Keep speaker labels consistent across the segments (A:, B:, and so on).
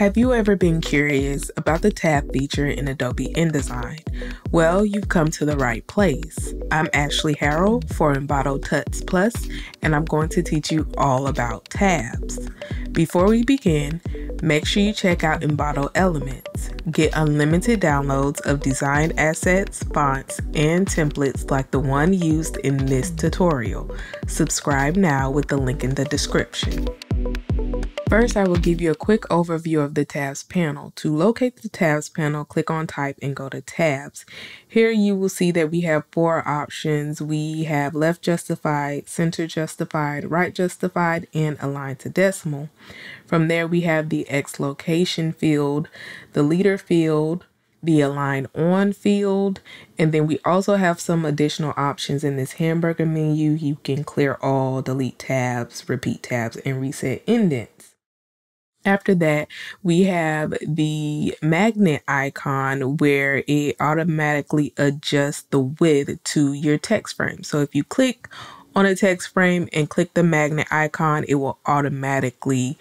A: Have you ever been curious about the tab feature in Adobe InDesign? Well, you've come to the right place. I'm Ashley Harrell for Envato Tuts Plus, and I'm going to teach you all about tabs. Before we begin, make sure you check out Envato Elements. Get unlimited downloads of designed assets, fonts, and templates like the one used in this tutorial. Subscribe now with the link in the description. First, I will give you a quick overview of the tabs panel. To locate the tabs panel, click on type and go to tabs. Here you will see that we have four options. We have left justified, center justified, right justified, and align to decimal. From there, we have the X location field, the leader field, the align on field and then we also have some additional options in this hamburger menu you can clear all delete tabs repeat tabs and reset indents after that, we have the magnet icon where it automatically adjusts the width to your text frame. So if you click on a text frame and click the magnet icon, it will automatically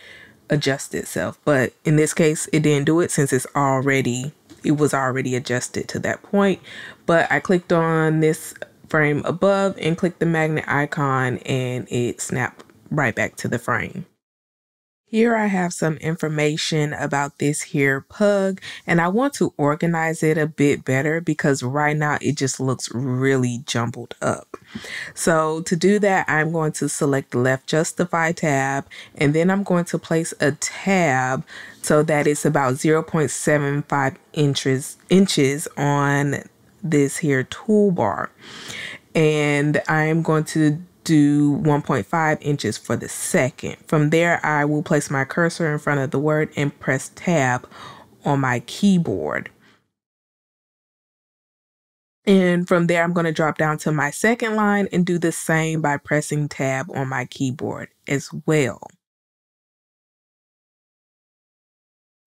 A: adjust itself. But in this case, it didn't do it since it's already it was already adjusted to that point. But I clicked on this frame above and clicked the magnet icon and it snapped right back to the frame. Here I have some information about this here pug and I want to organize it a bit better because right now it just looks really jumbled up. So to do that, I'm going to select the left justify tab and then I'm going to place a tab so that it's about 0.75 inches, inches on this here toolbar. And I'm going to do 1.5 inches for the second. From there, I will place my cursor in front of the word and press tab on my keyboard. And from there, I'm going to drop down to my second line and do the same by pressing tab on my keyboard as well.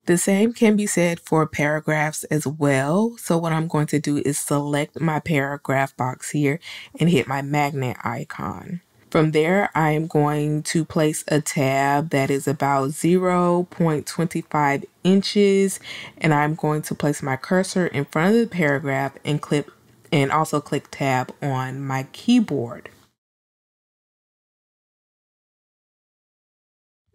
A: The same can be said for paragraphs as well. So what I'm going to do is select my paragraph box here and hit my magnet icon. From there, I am going to place a tab that is about 0.25 inches and I'm going to place my cursor in front of the paragraph and click and also click tab on my keyboard.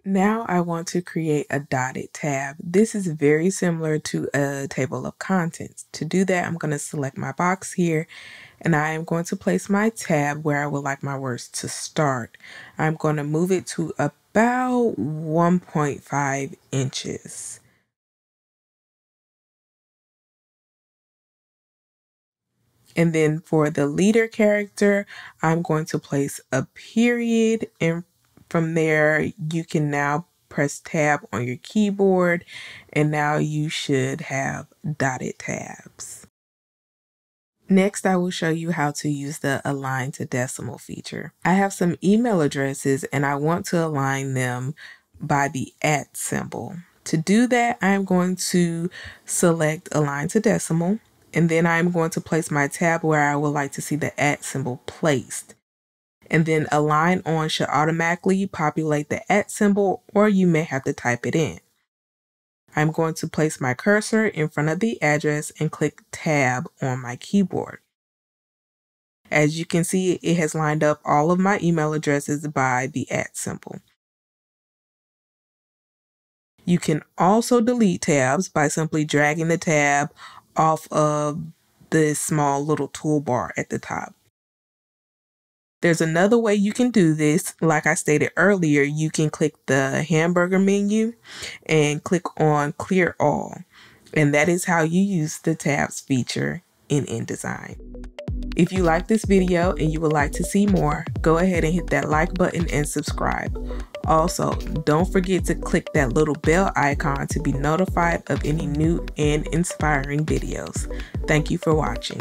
A: Now I want to create a dotted tab. This is very similar to a table of contents. To do that, I'm going to select my box here and I am going to place my tab where I would like my words to start. I'm going to move it to about 1.5 inches. And then for the leader character, I'm going to place a period in from there, you can now press tab on your keyboard and now you should have dotted tabs. Next, I will show you how to use the align to decimal feature. I have some email addresses and I want to align them by the at symbol. To do that, I'm going to select align to decimal and then I'm going to place my tab where I would like to see the at symbol placed and then align on should automatically populate the at symbol or you may have to type it in. I'm going to place my cursor in front of the address and click tab on my keyboard. As you can see, it has lined up all of my email addresses by the at symbol. You can also delete tabs by simply dragging the tab off of the small little toolbar at the top. There's another way you can do this. Like I stated earlier, you can click the hamburger menu and click on clear all. And that is how you use the tabs feature in InDesign. If you like this video and you would like to see more, go ahead and hit that like button and subscribe. Also, don't forget to click that little bell icon to be notified of any new and inspiring videos. Thank you for watching.